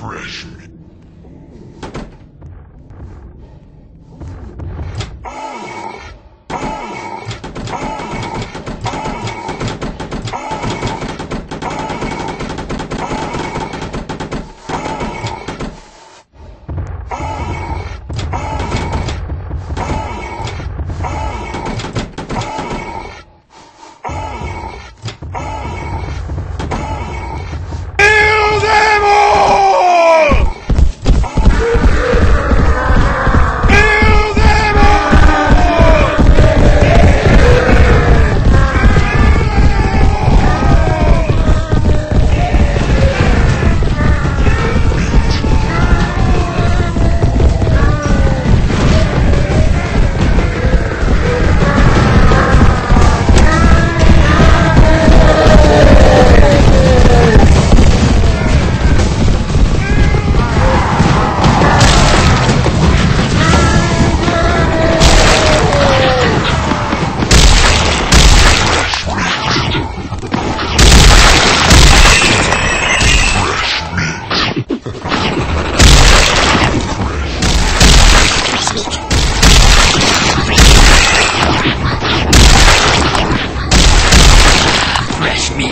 Refreshment.